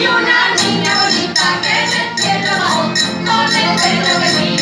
Y una niña bonita que me entiende la voz, no le tengo que